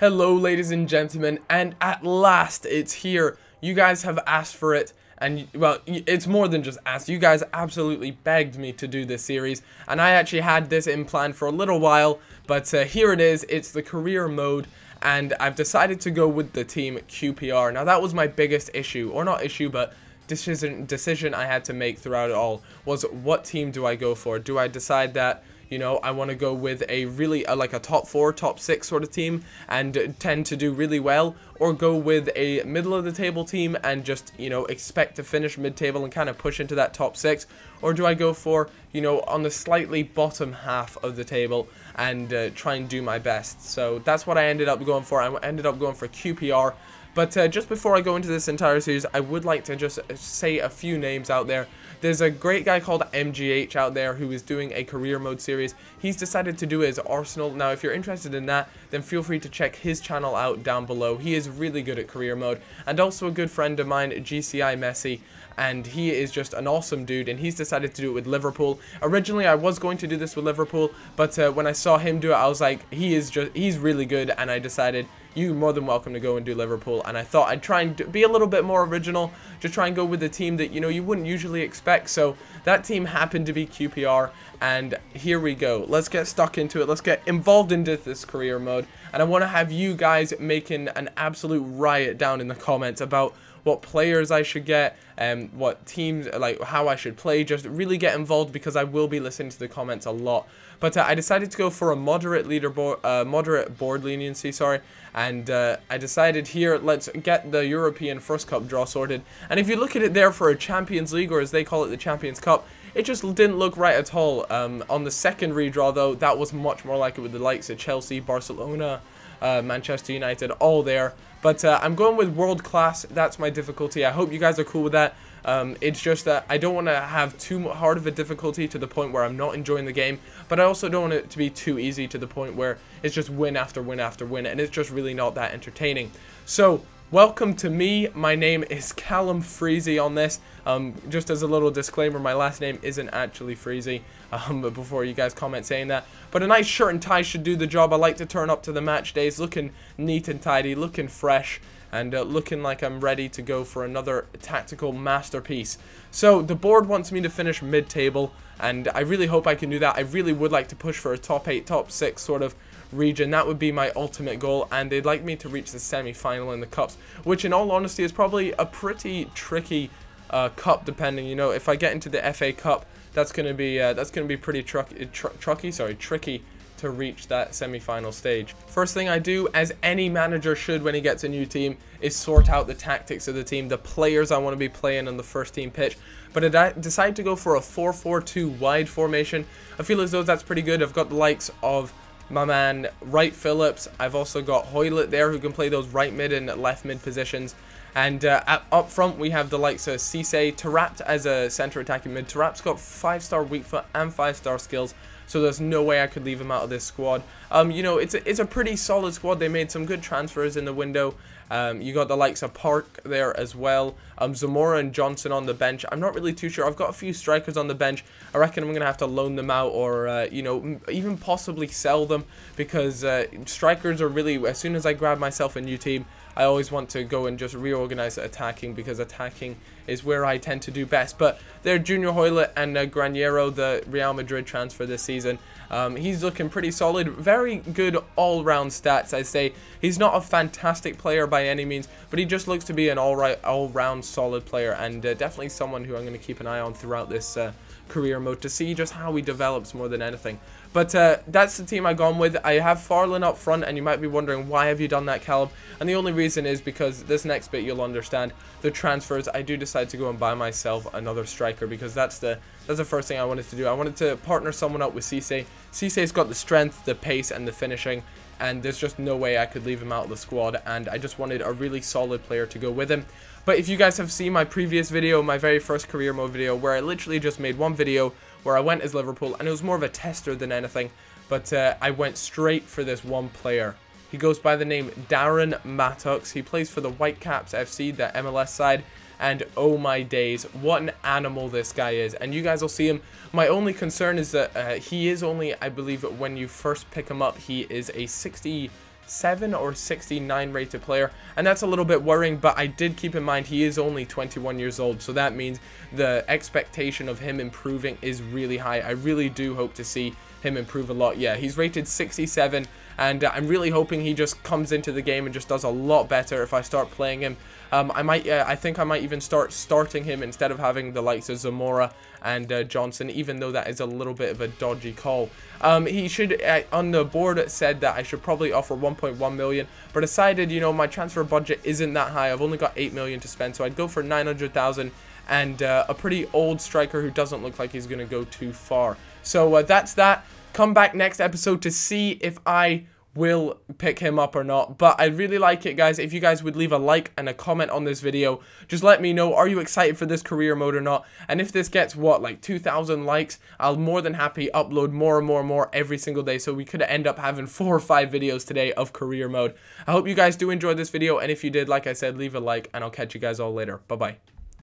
Hello ladies and gentlemen, and at last it's here. You guys have asked for it, and well, it's more than just asked. You guys absolutely begged me to do this series, and I actually had this in plan for a little while, but uh, here it is. It's the career mode, and I've decided to go with the team QPR. Now that was my biggest issue, or not issue, but decision decision I had to make throughout it all was what team do I go for? Do I decide that you know, I want to go with a really uh, like a top four, top six sort of team and tend to do really well, or go with a middle of the table team and just, you know, expect to finish mid-table and kind of push into that top six, or do I go for, you know, on the slightly bottom half of the table and uh, try and do my best. So that's what I ended up going for. I ended up going for QPR. But uh, just before I go into this entire series, I would like to just say a few names out there. There's a great guy called MGH out there who is doing a career mode series. He's decided to do his Arsenal. Now, if you're interested in that, then feel free to check his channel out down below. He is really good at career mode. And also a good friend of mine, GCI Messi, and he is just an awesome dude and he's decided to do it with Liverpool. Originally I was going to do this with Liverpool but uh, when I saw him do it I was like he is just he's really good and I decided you more than welcome to go and do Liverpool and I thought I'd try and be a little bit more original just try and go with a team that you know you wouldn't usually expect. So that team happened to be QPR and here we go. Let's get stuck into it. Let's get involved into this career mode and I want to have you guys making an absolute riot down in the comments about what players I should get, um, what teams, like how I should play. Just really get involved because I will be listening to the comments a lot. But uh, I decided to go for a moderate leaderboard, uh, moderate board leniency, sorry. And uh, I decided here, let's get the European First Cup draw sorted. And if you look at it there for a Champions League, or as they call it, the Champions Cup, it just didn't look right at all. Um, on the second redraw, though, that was much more like it with the likes of Chelsea, Barcelona, uh, Manchester United, all there. But uh, I'm going with world class. That's my difficulty. I hope you guys are cool with that. Um, it's just that I don't want to have too hard of a difficulty to the point where I'm not enjoying the game, but I also don't want it to be too easy to the point where it's just win after win after win, and it's just really not that entertaining. So Welcome to me. My name is Callum Freezy on this. Um, just as a little disclaimer, my last name isn't actually Freezy. Um, before you guys comment saying that. But a nice shirt and tie should do the job. I like to turn up to the match days looking neat and tidy, looking fresh, and uh, looking like I'm ready to go for another tactical masterpiece. So the board wants me to finish mid-table, and I really hope I can do that. I really would like to push for a top 8, top 6 sort of region. That would be my ultimate goal, and they'd like me to reach the semi-final in the Cups, which in all honesty is probably a pretty tricky uh, cup, depending, you know, if I get into the FA Cup, that's going to be uh, that's going to be pretty truck, tr trucky, sorry, tricky to reach that semi-final stage. First thing I do, as any manager should when he gets a new team, is sort out the tactics of the team, the players I want to be playing on the first team pitch. But I decided to go for a 4-4-2 wide formation. I feel as though that's pretty good. I've got the likes of my man Wright Phillips. I've also got Hoilett there who can play those right mid and left mid positions. And uh, at, up front, we have the likes of Cisse, Taarabt as a centre attacking mid. Taarabt's got 5-star weak foot and 5-star skills, so there's no way I could leave him out of this squad. Um, you know, it's a, it's a pretty solid squad. They made some good transfers in the window. Um, you got the likes of Park there as well. Um, Zamora and Johnson on the bench. I'm not really too sure. I've got a few strikers on the bench. I reckon I'm going to have to loan them out or, uh, you know, even possibly sell them because uh, strikers are really, as soon as I grab myself a new team, I always want to go and just reorganize attacking because attacking is where I tend to do best. But they're Junior Hoilett and uh, Granero, the Real Madrid transfer this season. Um, he's looking pretty solid. Very good all-round stats, I say. He's not a fantastic player by any means, but he just looks to be an all-right, all-round solid player and uh, definitely someone who I'm going to keep an eye on throughout this uh, career mode to see just how he develops more than anything. But uh, that's the team I've gone with. I have Farland up front, and you might be wondering, why have you done that, Caleb? And the only reason is because this next bit you'll understand. The transfers, I do decide to go and buy myself another striker because that's the that's the first thing I wanted to do. I wanted to partner someone up with Cisse. Cisse's got the strength, the pace, and the finishing and there's just no way I could leave him out of the squad and I just wanted a really solid player to go with him. But if you guys have seen my previous video, my very first career mode video, where I literally just made one video where I went as Liverpool and it was more of a tester than anything, but uh, I went straight for this one player. He goes by the name Darren Mattocks. He plays for the Whitecaps FC, the MLS side, and oh my days, what an animal this guy is. And you guys will see him. My only concern is that uh, he is only, I believe, when you first pick him up, he is a 60 67 or 69 rated player, and that's a little bit worrying, but I did keep in mind he is only 21 years old, so that means the expectation of him improving is really high. I really do hope to see him improve a lot. Yeah, he's rated 67, and uh, I'm really hoping he just comes into the game and just does a lot better if I start playing him. Um, I might, uh, I think I might even start starting him instead of having the likes of Zamora and uh, Johnson, even though that is a little bit of a dodgy call. Um, he should, uh, on the board, said that I should probably offer 1.1 million, but decided, you know, my transfer budget isn't that high. I've only got 8 million to spend, so I'd go for 900,000 and uh, a pretty old striker who doesn't look like he's going to go too far. So uh, that's that. Come back next episode to see if I will pick him up or not. But I really like it, guys. If you guys would leave a like and a comment on this video, just let me know, are you excited for this career mode or not? And if this gets, what, like 2,000 likes, I'll more than happy upload more and more and more every single day. So we could end up having four or five videos today of career mode. I hope you guys do enjoy this video. And if you did, like I said, leave a like and I'll catch you guys all later. Bye-bye.